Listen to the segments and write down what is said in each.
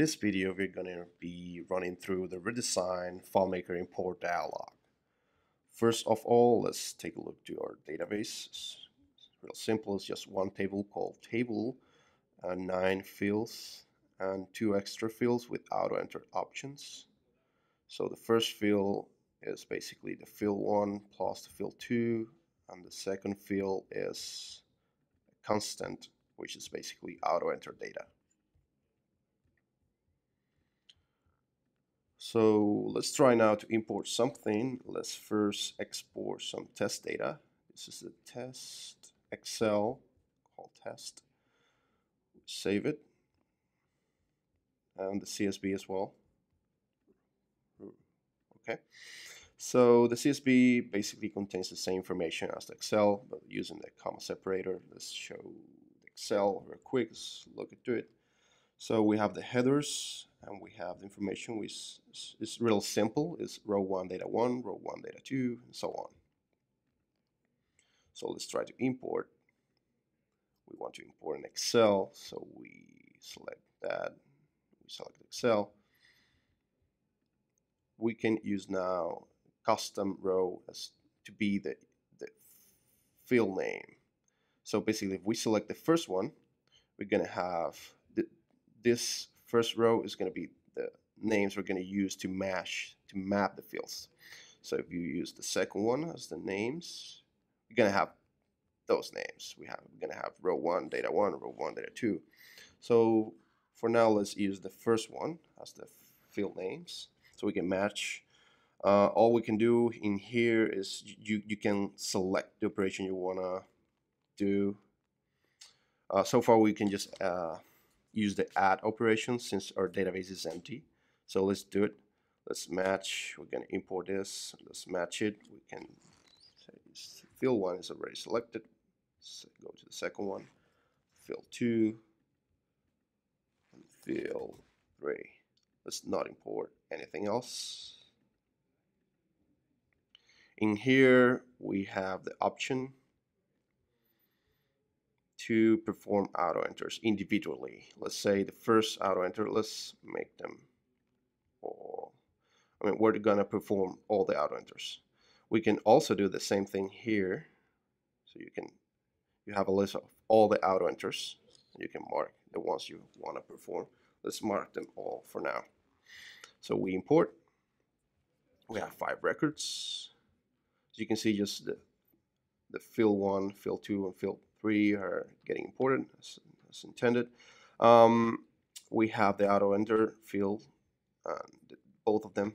this video, we're going to be running through the redesign FileMaker import dialog. First of all, let's take a look to our database. It's real simple. It's just one table called table, uh, nine fields, and two extra fields with auto-enter options. So the first field is basically the field 1 plus the field 2, and the second field is a constant, which is basically auto-enter data. So let's try now to import something. Let's first export some test data. This is the test Excel called test. Save it. And the CSV as well. Okay. So the CSV basically contains the same information as the Excel, but using the comma separator. Let's show the Excel real quick. Let's look into it. So we have the headers and we have the information which is, real simple. It's row 1 data 1, row 1 data 2, and so on. So let's try to import. We want to import an Excel, so we select that. We select Excel. We can use now custom row as to be the, the field name. So basically, if we select the first one, we're going to have this first row is going to be the names we're going to use to mash, to map the fields. So if you use the second one as the names, you're going to have those names. We have, we're going to have row 1, data 1, row 1, data 2. So for now, let's use the first one as the field names so we can match. Uh, all we can do in here is you, you can select the operation you want to do. Uh, so far, we can just uh, use the add operation since our database is empty. So let's do it. Let's match. We're going to import this. Let's match it. We can say field one is already selected. Let's go to the second one. Field two. And field three. Let's not import anything else. In here, we have the option to perform auto enters individually. Let's say the first auto enter, let's make them all. I mean, we're gonna perform all the auto enters. We can also do the same thing here. So you can, you have a list of all the auto enters. You can mark the ones you want to perform. Let's mark them all for now. So we import. We have five records. As you can see, just the the fill one, fill two, and field three are getting imported as, as intended. Um, we have the auto enter field, uh, both of them.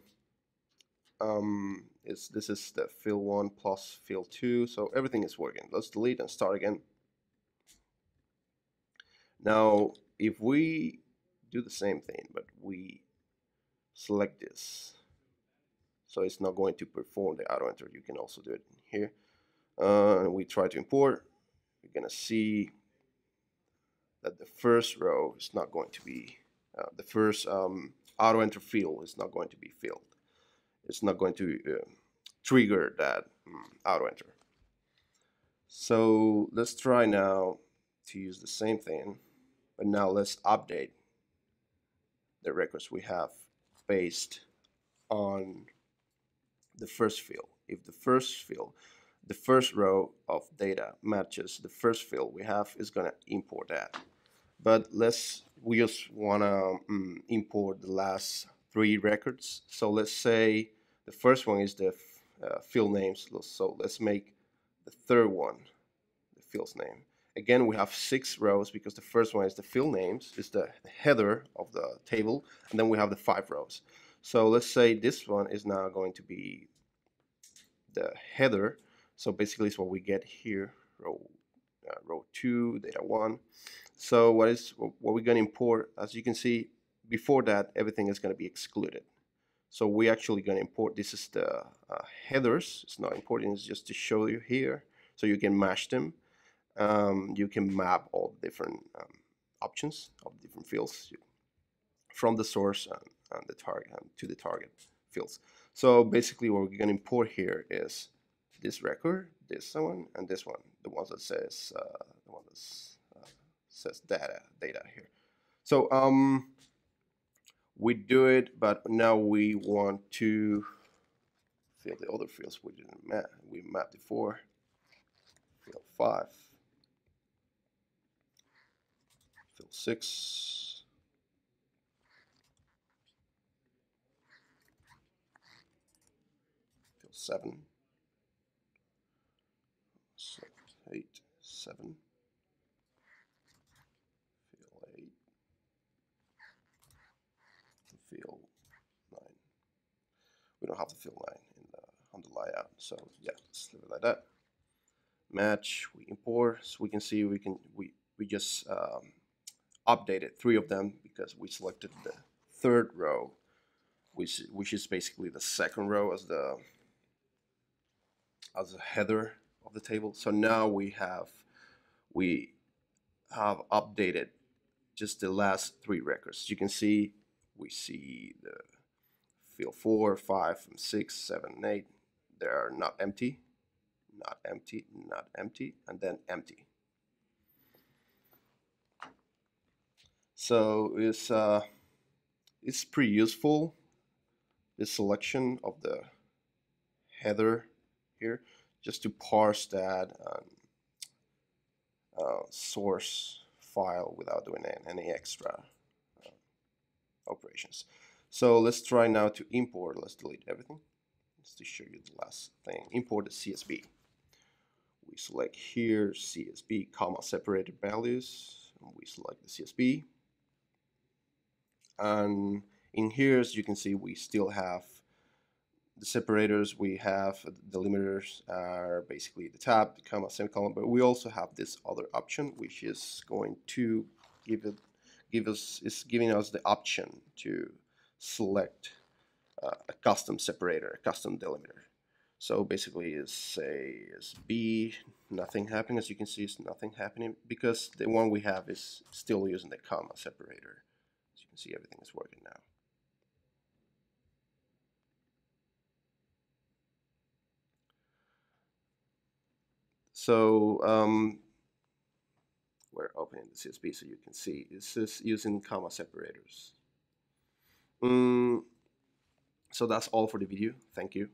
Um, is this is the field one plus field two, so everything is working. Let's delete and start again. Now, if we do the same thing, but we select this, so it's not going to perform the auto enter. You can also do it here. Uh, we try to import you're going to see that the first row is not going to be, uh, the first um, auto enter field is not going to be filled. It's not going to uh, trigger that um, auto enter. So let's try now to use the same thing, but now let's update the records we have based on the first field. If the first field the first row of data matches the first field we have is going to import that. But let's, we just want to um, import the last three records. So let's say the first one is the uh, field names. So let's make the third one the field's name. Again, we have six rows because the first one is the field names, is the header of the table, and then we have the five rows. So let's say this one is now going to be the header so basically it's what we get here, row, uh, row 2, data 1. So what is what we're going to import, as you can see, before that, everything is going to be excluded. So we're actually going to import, this is the uh, headers. It's not important, it's just to show you here. So you can mash them. Um, you can map all the different um, options of different fields from the source and, and the target and to the target fields. So basically what we're going to import here is this record, this one, and this one, the one that says uh, the one that uh, says data data here. So um, we do it, but now we want to fill the other fields we didn't map. We mapped before. Field five. Field six. Field seven. So eight, seven. Field eight. Field nine. We don't have the field nine in the on the layout, so yeah, let's leave it like that. Match. We import, so we can see we can we we just um, updated three of them because we selected the third row, which which is basically the second row as the as a header of the table. So now we have we have updated just the last three records. You can see we see the field four, five, and six, seven, and eight. They are not empty, not empty, not empty, and then empty. So it's uh, it's pretty useful. This selection of the header here, just to parse that um, uh, source file without doing any extra uh, operations. So let's try now to import. Let's delete everything. Just to show you the last thing. Import the CSV. We select here CSV, comma separated values. We select the CSV and in here as you can see we still have the separators we have the limiters are basically the tab the comma semicolon but we also have this other option which is going to give it give us is giving us the option to select uh, a custom separator a custom delimiter. So basically is say is B nothing happening as you can see it's nothing happening because the one we have is still using the comma separator. As you can see everything is working now. So um, we're opening the CSV so you can see this is using comma separators. Mm, so that's all for the video. Thank you.